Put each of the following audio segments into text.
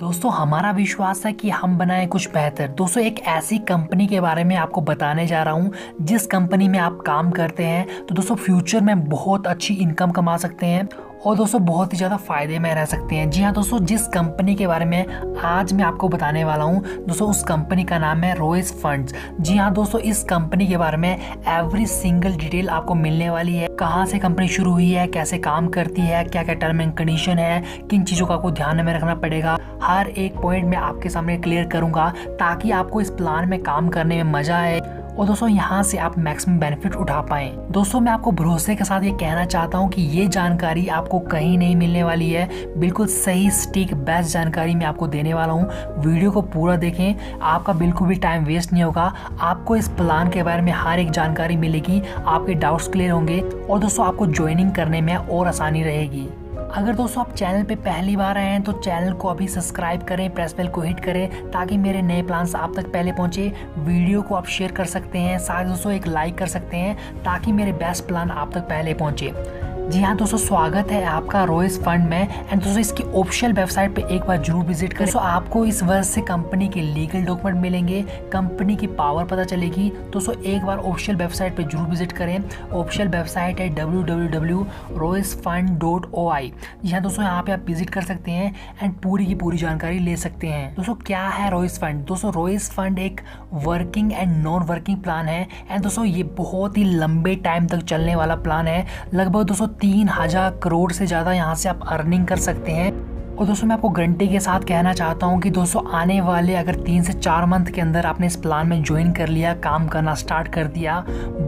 दोस्तों, हमारा विश्वास है कि हम बनाए कुछ बेहतर। दोस्तों, एक ऐसी कंपनी के बारे में आपको बताने जा रहा हूँ, जिस कंपनी में आप काम करते हैं तो दोस्तों, फ्यूचर में बहुत अच्छी इनकम कमा सकते हैं और दोस्तों, बहुत ही ज़्यादा फ़ायदे में रह सकते हैं। जी हाँ दोस्तों, जिस कंपनी के बारे में आज मैं आपको बताने वाला हूँ, दोस्तों, उस कंपनी का नाम है रोइस फंड्स। जी हाँ दोस्तों, इस कंपनी के बारे में एवरी सिंगल डिटेल आपको मिलने वाली है। कहाँ से कंपनी शुरू हुई है, कैसे काम करती है क्या क्या टर्म एंड कंडीशन है, किन चीज़ों का आपको ध्यान में रखना पड़ेगा हर एक पॉइंट मैं आपके सामने क्लियर करूँगा ताकि आपको इस प्लान में काम करने में मज़ा आए। और दोस्तों, यहाँ से आप मैक्सिमम बेनिफिट उठा पाए। दोस्तों, मैं आपको भरोसे के साथ ये कहना चाहता हूँ कि ये जानकारी आपको कहीं नहीं मिलने वाली है। बिल्कुल सही, स्टिक बेस्ट जानकारी मैं आपको देने वाला हूँ। वीडियो को पूरा देखें। आपका बिल्कुल भी टाइम वेस्ट नहीं होगा। आपको इस प्लान के बारे में हर एक जानकारी मिलेगी। आपके डाउट्स क्लियर होंगे। और दोस्तों, आपको ज्वाइनिंग करने में और आसानी रहेगी। अगर दोस्तों आप चैनल पे पहली बार आए हैं तो चैनल को अभी सब्सक्राइब करें, प्रेस बेल को हिट करें, ताकि मेरे नए प्लान्स आप तक पहले पहुँचे। वीडियो को आप शेयर कर सकते हैं, साथ दोस्तों एक लाइक कर सकते हैं, ताकि मेरे बेस्ट प्लान आप तक पहले पहुँचे। जी हाँ दोस्तों, स्वागत है आपका रोइस फंड में। एंड दोस्तों, इसकी ऑफिशियल वेबसाइट पे एक बार ज़रूर विज़िट करें। दोस्तों, आपको इस वर्ष से कंपनी के लीगल डॉक्यूमेंट मिलेंगे कंपनी की पावर पता चलेगी। दोस्तों, एक बार ऑफिशियल वेबसाइट पे ज़रूर विज़िट करें। ऑफिशियल वेबसाइट है W W W Royce fund dot O I G हाँ दोस्तों, यहाँ पे आप विज़िट कर सकते हैं एंड पूरी की पूरी जानकारी ले सकते हैं। दोस्तों, क्या है रोइस फंड दोस्तों रोइस फंड एक working and non working plan है। एंड दोस्तों, ये बहुत ही लंबे टाइम तक चलने वाला प्लान है। लगभग, दोस्तों तीन हज़ार करोड़ से ज़्यादा यहाँ से आप अर्निंग कर सकते हैं। और दोस्तों, मैं आपको गारंटी के साथ कहना चाहता हूँ कि दोस्तों, आने वाले अगर तीन से चार मंथ के अंदर आपने इस प्लान में ज्वाइन कर लिया, काम करना स्टार्ट कर दिया,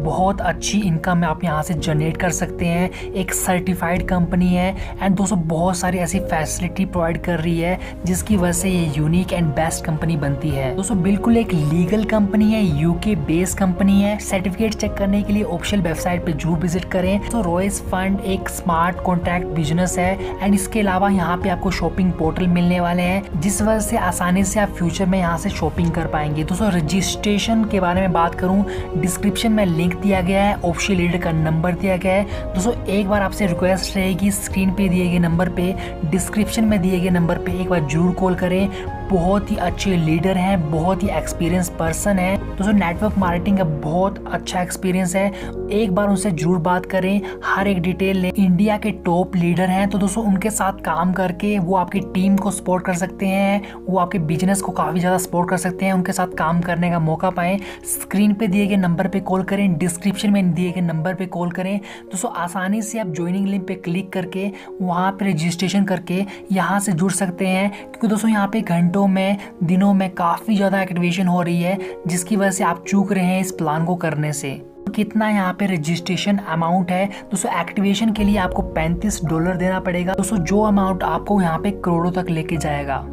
बहुत अच्छी इनकम आप यहाँ से जनरेट कर सकते हैं। एक सर्टिफाइड कंपनी है एंड दोस्तों, बहुत सारी ऐसी फैसिलिटी प्रोवाइड कर रही है, जिसकी वजह से ये यूनिक एंड बेस्ट कंपनी बनती है। दोस्तों, बिल्कुल एक लीगल कंपनी है यूके बेस्ड कंपनी है। सर्टिफिकेट चेक करने के लिए ऑफिशियल वेबसाइट पे ज़रूर विज़िट करें। तो रॉयस फंड एक स्मार्ट कॉन्ट्रैक्ट बिज़नेस है एंड इसके अलावा यहाँ पे आपको शॉपिंग पोर्टल मिलने वाले हैं, जिस वजह से आसानी से आप फ्यूचर में यहाँ से शॉपिंग कर पाएँगे। दोस्तों रजिस्ट्रेशन के बारे में बात करूँ डिस्क्रिप्शन में लिंक दिया गया है ऑप्शन लीडर का नंबर दिया गया है। दोस्तों, एक बार आपसे रिक्वेस्ट रहेगी स्क्रीन पर दिए गए नंबर पर डिस्क्रिप्शन में दिए गए नंबर पर एक बार ज़रूर कॉल करें। बहुत ही अच्छे लीडर हैं, बहुत ही एक्सपीरियंस पर्सन है। दोस्तों नेटवर्क मार्केटिंग का बहुत अच्छा एक्सपीरियंस है। एक बार उनसे ज़रूर बात करें, हर एक डिटेल लें। इंडिया के टॉप लीडर हैं तो दोस्तों उनके साथ काम करके वो आपकी टीम को सपोर्ट कर सकते हैं, वो आपके बिज़नेस को काफ़ी ज़्यादा सपोर्ट कर सकते हैं, उनके साथ काम करने का मौका पाएँ। स्क्रीन पे दिए गए नंबर पे कॉल करें डिस्क्रिप्शन में दिए गए नंबर पे कॉल करें। दोस्तों आसानी से आप ज्वाइनिंग लिंक पे क्लिक करके, वहाँ पे रजिस्ट्रेशन करके यहाँ से जुड़ सकते हैं। क्योंकि दोस्तों यहाँ पे घंटों घंटों में, दिनों में काफ़ी ज़्यादा एक्टिवेशन हो रही है, जिसकी वजह से आप चूक रहे हैं इस प्लान को करने से। कितना यहाँ पे रजिस्ट्रेशन अमाउंट है दोस्तों एक्टिवेशन के लिए आपको 35 डॉलर देना पड़ेगा। दोस्तों जो अमाउंट आपको यहाँ पे करोड़ों तक लेके जाएगा।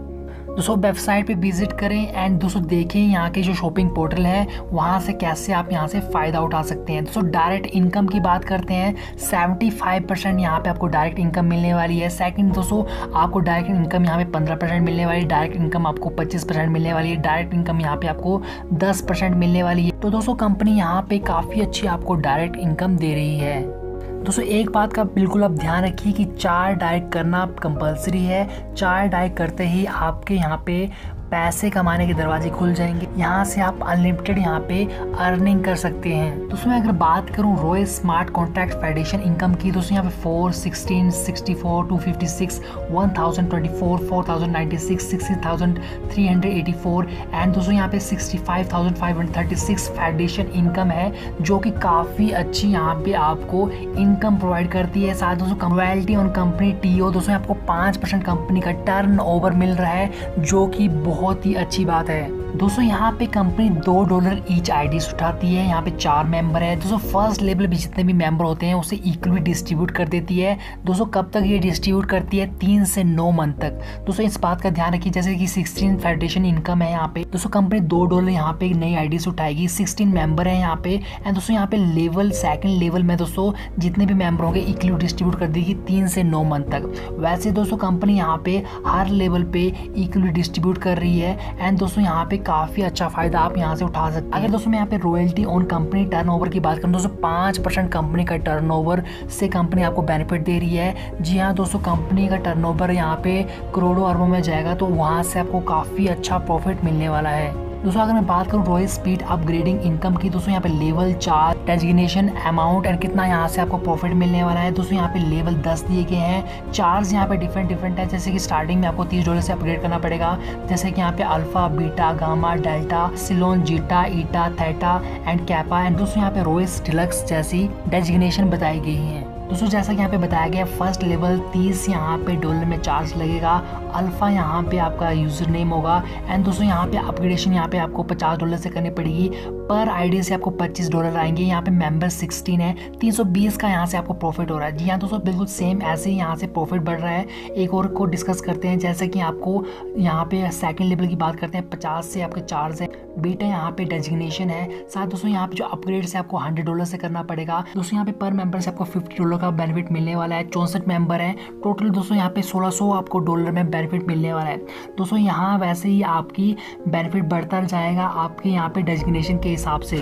दोस्तों वेबसाइट पे विज़िट करें एंड दोस्तों देखें यहाँ के जो शॉपिंग पोर्टल है, वहाँ से कैसे आप यहाँ से फ़ायदा उठा सकते हैं। दोस्तों डायरेक्ट इनकम की बात करते हैं, सेवेंटी फाइव परसेंट यहाँ पे आपको डायरेक्ट इनकम मिलने वाली है। सेकंड दोस्तों आपको डायरेक्ट इनकम यहाँ पे पंद्रह परसेंट मिलने वाली है, डायरेक्ट इनकम आपको पच्चीस परसेंट मिलने वाली है, डायरेक्ट इनकम यहाँ पे आपको दस परसेंट मिलने वाली है। तो दोस्तों कंपनी यहाँ पे काफ़ी अच्छी आपको डायरेक्ट इनकम दे रही है। दोस्तों, एक बात का बिल्कुल आप ध्यान रखिए कि चार डाइट करना कंपलसरी है। चार डाइट करते ही आपके यहाँ पे पैसे कमाने के दरवाजे खुल जाएँगे। यहाँ से आप अनलिमिटेड यहाँ पे अर्निंग कर सकते हैं। तो उसमें अगर बात करूँ Roy smart contract federation income की तो यहाँ पे four sixteen sixty four two fifty six one thousand twenty four four thousand ninety six sixty thousand three hundred eighty four and दोस्तों यहाँ पे sixty five thousand five hundred thirty six federation income है, जो कि काफ़ी अच्छी यहाँ पे आपको इनकम प्रोवाइड करती है। साथ दोस्तों royalty on company T O दोस्तों आपको पाँच परसेंट कंपनी का टर्न ओवर मिल रहा है, जो कि बहुत बहुत ही अच्छी बात है। दोस्तों, यहाँ पे कंपनी दो डॉलर ईच आई उठाती है, यहाँ पे चार मेंबर है। दोस्तों फ़र्स्ट लेवल पे जितने भी मेंबर होते हैं, उसे इक्वली डिस्ट्रीब्यूट कर देती है। दोस्तों, कब तक ये डिस्ट्रीब्यूट करती है? तीन से नौ मंथ तक। दोस्तों, इस बात का ध्यान रखिए, जैसे कि सिक्सटीन फेडरेशन इनकम है यहाँ पे। दोस्तों कंपनी दो डॉलर यहाँ पे नई आई उठाएगी सिक्सटीन मेंबर है यहाँ पे। एंड दोस्तों, यहाँ पे लेवल सेकेंड लेवल में दोस्तों, जितने भी मेंबर होंगे इक्वली डिस्ट्रीब्यूट कर देगी तीन से नौ मंथ तक। वैसे दोस्तों कंपनी यहाँ पे हर लेवल पे इक्वली डिस्ट्रीब्यूट कर रही है। एंड दोस्तों, यहाँ पे काफ़ी अच्छा फ़ायदा आप यहाँ से उठा सकते हैं। अगर दोस्तों मैं यहाँ पे रॉयल्टी ऑन कंपनी टर्न की बात करूँ, दोस्तों पाँच परसेंट कंपनी का टर्न से कंपनी आपको बेनिफिट दे रही है। जी हाँ दोस्तों कंपनी का टर्न यहाँ पे करोड़ों अरबों में जाएगा तो वहाँ से आपको काफ़ी अच्छा प्रॉफिट मिलने वाला है। दोस्तों, अगर मैं बात करूँ रॉयल स्पीड अपग्रेडिंग इनकम की, दोस्तों, यहाँ पे लेवल चार डेजिग्नेशन अमाउंट एंड कितना यहाँ से आपको प्रॉफिट मिलने वाला है। दोस्तों, यहाँ पे लेवल दस दिए गए हैं। चार्ज यहाँ पे डिफरेंट डिफरेंट है। जैसे कि स्टार्टिंग में आपको तीस डॉलर से अपग्रेड करना पड़ेगा। जैसे कि यहाँ पे alpha beta gamma delta epsilon zeta eta theta and kappa and दोस्तों, यहाँ पे रोइस डिलक्स जैसी डेजिग्नेशन बताई गई है। दोस्तों, जैसा कि यहाँ पे बताया गया फ़र्स्ट लेवल तीस यहाँ पे डॉलर में चार्ज लगेगा। अल्फ़ा यहाँ पे आपका यूज़र नेम होगा। एंड दोस्तों, यहाँ पे अपग्रेडेशन यहाँ पे आपको पचास डॉलर से करनी पड़ेगी। पर आईडी से आपको पच्चीस डॉलर आएँगे। यहाँ पे मेंबर सिक्सटीन है। तीन सौ बीस का यहाँ से आपको प्रॉफिट हो रहा है। जी हाँ दोस्तों, बिल्कुल सेम ऐसे ही यहाँ से प्रॉफिट बढ़ रहा है। एक और को डिस्कस करते हैं, जैसे कि आपको यहाँ पे सेकेंड लेवल की बात करते हैं। पचास से आपके चार्ज है। बीटा यहाँ पे डेजिग्नेशन है। साथ दोस्तों, यहाँ पे जो अपग्रेड से आपको हंड्रेड डॉलर से करना पड़ेगा। दोस्तों, यहाँ पे पर मेंबर से आपको फिफ्टी डॉलर का बेनिफिट मिलने वाला है। चौंसठ मेंबर है। टोटल दोस्तों, यहाँ पे सोलह आपको डॉलर में बेनिफिट मिलने वाला है। दोस्तों, यहाँ वैसे ही आपकी बेनिफिट बढ़ता जाएगा। आपके यहाँ पे डेजिग्नेशन के हिसाब से।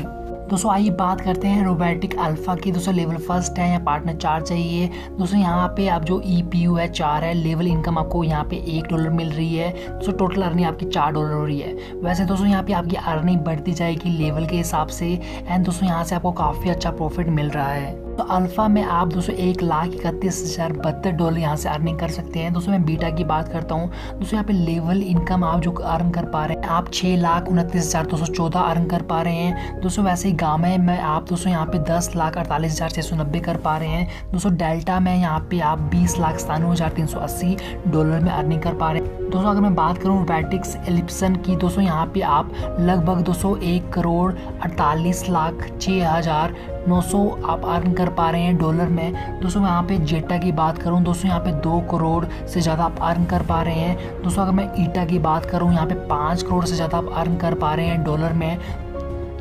दोस्तों, आइए बात करते हैं रोबोटिक अल्फ़ा की। दोस्तों लेवल फ़र्स्ट है या पार्टनर चार चाहिए। दोस्तों, यहाँ पे आप जो ई पी यू है, चार है लेवल इनकम आपको यहाँ पे एक डॉलर मिल रही है। दोस्तों टोटल अर्निंग आपकी चार डॉलर हो रही है। वैसे दोस्तों, यहाँ पे आपकी अर्निंग बढ़ती जाएगी लेवल के हिसाब से। एंड दोस्तों, यहाँ से आपको काफ़ी अच्छा प्रॉफिट मिल रहा है। तो अल्फ़ा में आप दोस्तों एक लाख इकतीस हज़ार बहत्तर डॉलर यहाँ से अर्निंग कर सकते हैं। दोस्तों, मैं बीटा की बात करता हूँ। दोस्तों, यहाँ पे लेवल इनकम आप जो अर्न कर पा रहे हैं, आप छः लाख उनतीस हज़ार दो सौ चौदह अर्न कर पा रहे हैं। दोस्तों, वैसे ही गामा में आप दोस्तों यहाँ पे दस लाख अड़तालीस हज़ार छः सौ नब्बे कर पा रहे हैं। दोस्तों, डेल्टा में यहाँ पे आप बीस लाख सतानवे हज़ार तीन सौ अस्सी डॉलर में अर्निंग कर पा रहे हैं। दोस्तों, अगर मैं बात करूँ वैटिक्स एलिप्सन की, दोस्तों, यहाँ पे आप लगभग, दोस्तों, एक करोड़ अड़तालीस लाख छः हज़ार 900 आप अर्न कर पा रहे हैं डॉलर में। दोस्तों, मैं यहाँ पे जेटा की बात करूँ, दोस्तों, यहाँ पे दो करोड़ से ज़्यादा आप अर्न कर पा रहे हैं। दोस्तों, अगर मैं ईटा की बात करूँ, यहाँ पे पाँच करोड़ से ज़्यादा आप अर्न कर पा रहे हैं डॉलर में।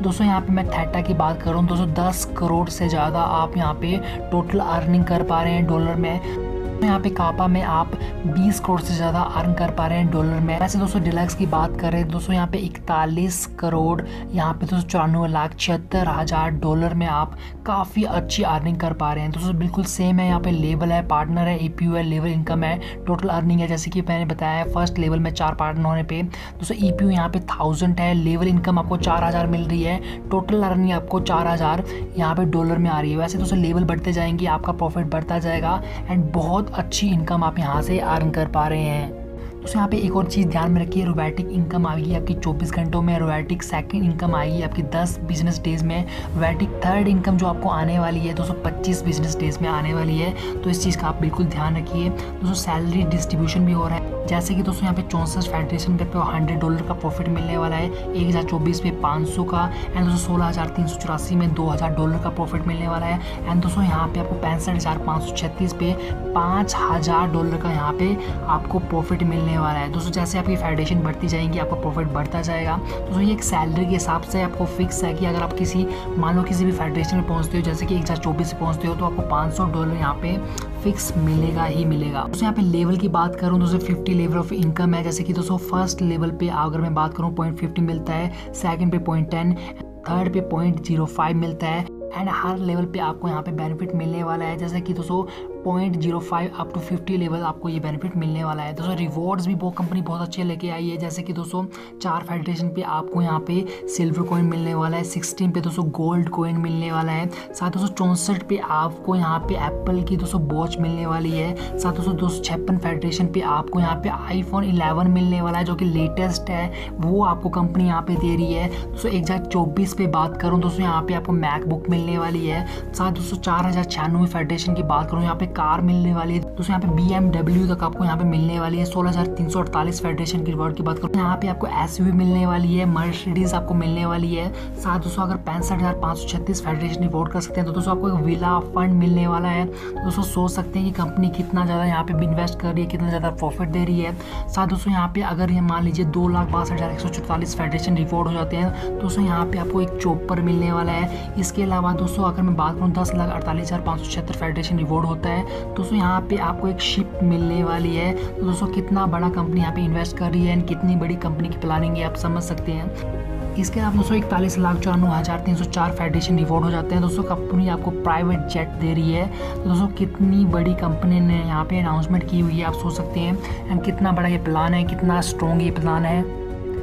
दोस्तों, यहाँ पे मैं थेटा की बात करूँ, दोस्तों, दस करोड़ से ज़्यादा आप यहाँ पे टोटल अर्निंग कर पा रहे हैं डॉलर में। यहाँ पे कापा में आप 20 करोड़ से ज़्यादा अर्न कर पा रहे हैं डॉलर में। वैसे दोस्तों डिलक्स की बात करें, दोस्तों, यहाँ पे इकतालीस करोड़, यहाँ पे दोस्तों, चौरानवे लाख छिहत्तर हज़ार डॉलर में आप काफ़ी अच्छी अर्निंग कर पा रहे हैं। दोस्तों, बिल्कुल सेम है, यहाँ पे लेवल है पार्टनर है ए है लेवल इनकम है टोटल अर्निंग है। जैसे कि मैंने बताया फ़र्स्ट लेवल में चार पार्टनर होने पर दोस्तों ई पी यहाँ पे थाउज़ेंड है लेवल इनकम आपको चार हज़ार मिल रही है टोटल अर्निंग आपको चार हज़ार यहाँ पे डॉलर में आ रही है। वैसे दोस्तों लेवल बढ़ते जाएँगे, आपका प्रॉफिट बढ़ता जाएगा एंड बहुत बहुत अच्छी इनकम आप यहाँ से अर्न कर पा रहे हैं। तो यहाँ पे एक और चीज़ ध्यान में रखिए रोबोटिक इनकम आएगी आपकी 24 घंटों में रोबोटिक सेकंड इनकम आएगी आपकी 10 बिज़नेस डेज़ में रोबोटिक थर्ड इनकम जो आपको आने वाली है, दोस्तों 25 बिज़नेस डेज़ में आने वाली है। तो इस चीज़ का आप बिल्कुल ध्यान रखिए। दोस्तों सैलरी डिस्ट्रीब्यूशन भी हो रहा है। जैसे कि दोस्तों यहाँ पे चौंसठ फेडरेशन पे हंड्रेड डॉलर का प्रॉफिट मिलने वाला है, एक हज़ार चौबीस पे पाँच सौ का एंड दोस्तों सोलह हज़ार तीन सौ चौरासी में दो हज़ार डॉलर का प्रॉफिट मिलने वाला है एंड दोस्तों यहाँ पे आपको पैंसठ हज़ार पाँच सौ छत्तीस पे पाँच हज़ार डॉलर का यहाँ पे आपको प्रॉफिट मिलने वाला है। दोस्तों जैसे आपकी फेडरेशन बढ़ती जाएँगी, आपका प्रॉफिट बढ़ता जाएगा। दोस्तों ये एक सैलरी के हिसाब से आपको फिक्स है कि अगर आप किसी, मान लो किसी भी फेडरेशन में पहुँचते हो, जैसे कि एक हज़ार चौबीस से पहुँचते हो तो आपको पाँच सौ डॉलर यहाँ पे फिक्स मिलेगा ही मिलेगा। दोस्तों यहाँ पे लेवल की बात करूँ, दोस्तों फिफ्टी लेवल ऑफ़ इनकम है। जैसे कि दोस्तों फ़र्स्ट लेवल पे अगर मैं बात करूँ पॉइंट फिफ्टी मिलता है सेकंड पे पॉइंट टेन थर्ड पे पॉइंट ज़ीरो फाइव मिलता है। एंड हर लेवल पे आपको यहाँ पे बेनिफिट मिलने वाला है। जैसे कि दोस्तों point zero five up to fifty level आपको ये बेनिफिट मिलने वाला है। दोस्तों रिवॉर्ड्स भी वो कंपनी बहुत अच्छे लेके आई है। जैसे कि दोस्तों, चार फेडरेशन पे आपको यहाँ पे सिल्वर कॉइन मिलने वाला है सिक्सटीन पे दोस्तों गोल्ड कॉइन मिलने वाला है। साथ दोस्तों, चौंसठ पे आपको यहाँ पे एप्पल की दोस्तों वॉच मिलने वाली है। साथ दोस्तों दो सौ छप्पन फेडरेशन पे आपको यहाँ पे आईफोन इलेवन मिलने वाला है, जो कि लेटेस्ट है। वो आपको कंपनी यहाँ पे दे रही है। दोस्तों, एक हज़ार चौबीस पे बात करूँ, दोस्तों, यहाँ पे आपको मैकबुक मिलने वाली है। साथ दोस्तों, चार हज़ार छियानवे फेडरेशन की बात करूँ, यहाँ पे कार मिलने वाली है। दोस्तों यहाँ पे बी एमडब्ल्यू तक आपको यहाँ पे मिलने वाली है। सोलह हज़ार तीन सौ अड़तालीस फेडरेशन की रिवॉर्ड की बात करूँ। यहाँ पे आपको एस मिलने वाली है। मर्सिडीज आपको मिलने वाली है। साथ दोस्तों अगर पैंसठ हज़ार पाँच सौ छत्तीस फेडरेशन रिवॉर्ड कर सकते हैं। तो दोस्तों, आपको एक विला फंड मिलने वाला है। दोस्तों, सोच सकते हैं कि कंपनी कितना ज़्यादा यहाँ पे इन्वेस्ट कर रही है, कितना ज़्यादा प्रॉफिट दे रही है। साथ दोस्तों, यहाँ पे अगर ये मान लीजिए दो लाख बासठ हज़ार एक सौ चौतालीस फेडरेशन रिवॉर्ड हो जाते हैं दोस्तों, यहाँ पे आपको एक चोपर मिलने वाला है। इसके अलावा दोस्तों, अगर मैं बात करूँ, दस लाख अड़तालीस हज़ार पाँच सौ छिहत्तर फेडरेशन रिवॉर्ड होता है। है। दोस्तों, यहाँ पे आपको एक शिप मिलने वाली है। तो दोस्तों, कितना बड़ा कंपनी यहाँ पे इन्वेस्ट कर रही है एंड कितनी बड़ी कंपनी की प्लानिंग है, आप समझ सकते हैं। इसके अलावा दोस्तों इकतालीस लाख चौरानवे हज़ार तीन सौ चार फेडरेशन रिवॉर्ड हो जाते हैं। दोस्तों कंपनी आपको प्राइवेट जेट दे रही है। तो दोस्तों, कितनी बड़ी कंपनी ने यहाँ पे अनाउंसमेंट की हुई है, आप सोच सकते हैं। एंड कितना बड़ा ये प्लान है, कितना स्ट्रॉन्ग ये प्लान है।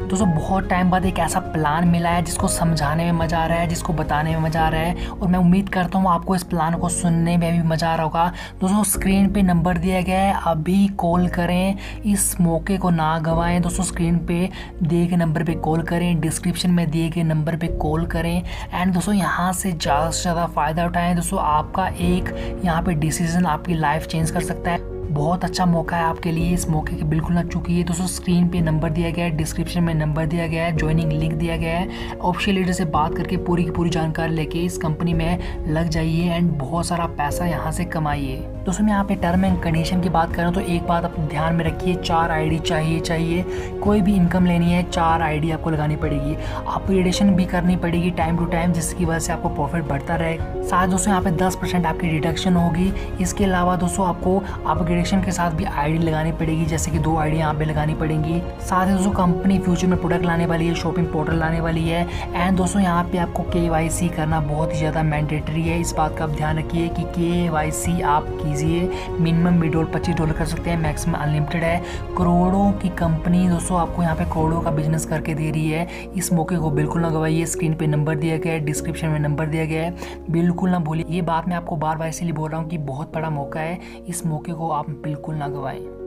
दोस्तों बहुत टाइम बाद एक ऐसा प्लान मिला है जिसको समझाने में मज़ा आ रहा है, जिसको बताने में मज़ा आ रहा है और मैं उम्मीद करता हूँ आपको इस प्लान को सुनने में भी मज़ा आ रहा होगा। दोस्तों स्क्रीन पे नंबर दिया गया है, अभी कॉल करें, इस मौके को ना गवाएँ। दोस्तों स्क्रीन पे दिए गए नंबर पे कॉल करें डिस्क्रिप्शन में दिए गए नंबर पे कॉल करें एंड दोस्तों यहाँ से ज़्यादा से ज़्यादा फ़ायदा उठाएँ। दोस्तों आपका एक यहाँ पर डिसीज़न आपकी लाइफ चेंज कर सकता है। बहुत अच्छा मौका है आपके लिए इस मौके की बिल्कुल ना चुकी है। दोस्तों स्क्रीन पे नंबर दिया गया है डिस्क्रिप्शन में नंबर दिया गया है ज्वाइनिंग लिंक दिया गया है। ऑफिशियल लीडर से बात करके पूरी की पूरी जानकारी लेके इस कंपनी में लग जाइए एंड बहुत सारा पैसा यहाँ से कमाइए। दोस्तों, मैं यहाँ पे टर्म एंड कंडीशन की बात करूँ तो एक बात आप ध्यान में रखिए, चार आईडी चाहिए चाहिए। कोई भी इनकम लेनी है, चार आईडी आपको लगानी पड़ेगी। आपको अपग्रेडेशन भी करनी पड़ेगी टाइम टू टाइम जिसकी वजह से आपको प्रॉफिट बढ़ता रहे। साथ दोस्तों, यहाँ पे दस परसेंट आपकी डिडक्शन होगी। इसके अलावा दोस्तों, आपको अपग्रेडेशन के साथ भी आईडी लगानी पड़ेगी, जैसे कि दो आईडी यहाँ पे लगानी पड़ेंगी। साथ ही दोस्तों कंपनी फ्यूचर में प्रोडक्ट लाने वाली है शॉपिंग पोर्टल लाने वाली है। एंड दोस्तों, यहाँ पे आपको के करना बहुत ही ज़्यादा मैंडेटरी है। इस बात का आप ध्यान रखिए कि के आप कीजिए मिनिमम विड्रॉल पच्चीस डॉलर कर सकते हैं मैक्सिमम अनलिमिटेड है। करोड़ों की कंपनी दोस्तों आपको यहाँ पे करोड़ों का बिज़नेस करके दे रही है। इस मौके को बिल्कुल ना गवाइए स्क्रीन पे नंबर दिया गया है डिस्क्रिप्शन में नंबर दिया गया है। बिल्कुल ना भूलिए। ये बात मैं आपको बार बार इसीलिए बोल रहा हूँ कि बहुत बड़ा मौका है। इस मौके को आप बिल्कुल ना गवाएँ।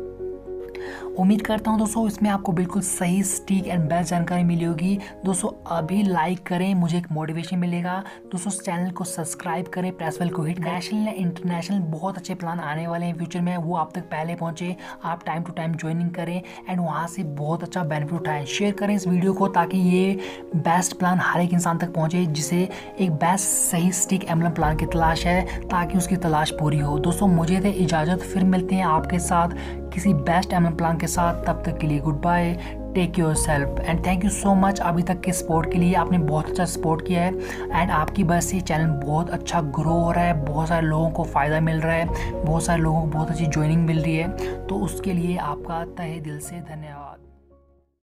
उम्मीद करता हूँ दोस्तों, इसमें आपको बिल्कुल सही, स्टीक एंड बेस्ट जानकारी मिली होगी। दोस्तों, अभी लाइक करें, मुझे एक मोटिवेशन मिलेगा। दोस्तों चैनल को सब्सक्राइब करें प्रेस वेल को हिट नेशनल या इंटरनेशनल बहुत अच्छे प्लान आने वाले हैं फ्यूचर में, वो आप तक पहले पहुँचे। आप टाइम टू टाइम ज्वाइनिंग करें एंड वहाँ से बहुत अच्छा बेनिफिट उठाएँ। शेयर करें इस वीडियो को ताकि ये बेस्ट प्लान हर एक इंसान तक पहुँचे, जिसे एक बेस्ट सही, स्टिक एमलम प्लान की तलाश है, ताकि उसकी तलाश पूरी हो। दोस्तों, मुझे दे इजाज़त, फिर मिलते हैं आपके साथ। किसी बेस्ट एम प्लान के साथ तब तक के लिए good bye take yourself and thank you so much अभी तक के सपोर्ट के लिए आपने बहुत अच्छा सपोर्ट किया है एंड आपकी वजह से चैनल बहुत अच्छा ग्रो हो रहा है, बहुत सारे लोगों को फ़ायदा मिल रहा है, बहुत सारे लोगों को बहुत अच्छी ज्वाइनिंग मिल रही है। तो उसके लिए आपका तहे दिल से धन्यवाद।